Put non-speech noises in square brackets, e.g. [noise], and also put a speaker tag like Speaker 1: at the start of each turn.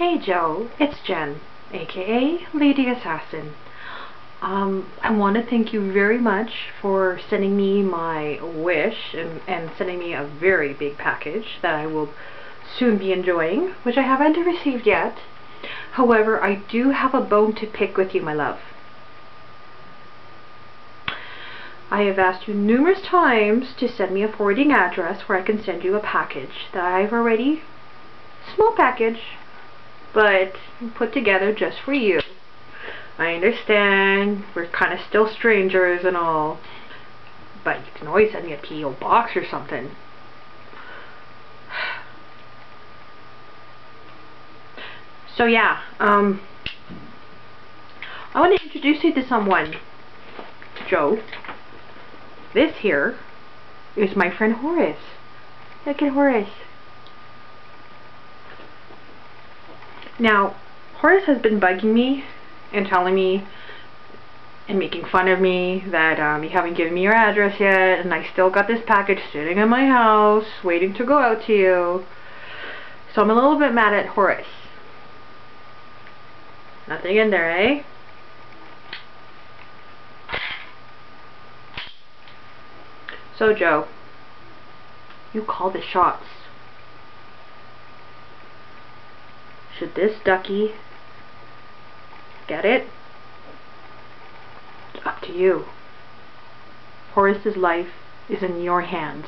Speaker 1: Hey Joe, it's Jen, aka Lady Assassin. Um, I want to thank you very much for sending me my wish and, and sending me a very big package that I will soon be enjoying, which I haven't received yet. However, I do have a bone to pick with you, my love. I have asked you numerous times to send me a forwarding address where I can send you a package that I've already, small package, but put together just for you. I understand we're kind of still strangers and all, but you can always send me a P.O. box or something. [sighs] So yeah, um, I want to introduce you to someone. Joe. This here is my friend Horace. Look at Horace. Now, Horace has been bugging me and telling me and making fun of me that um, you haven't given me your address yet and I still got this package sitting in my house waiting to go out to you. So I'm a little bit mad at Horace. Nothing in there, eh? So Joe, you call the shots. Should this ducky get it? It's up to you. Horace's life is in your hands.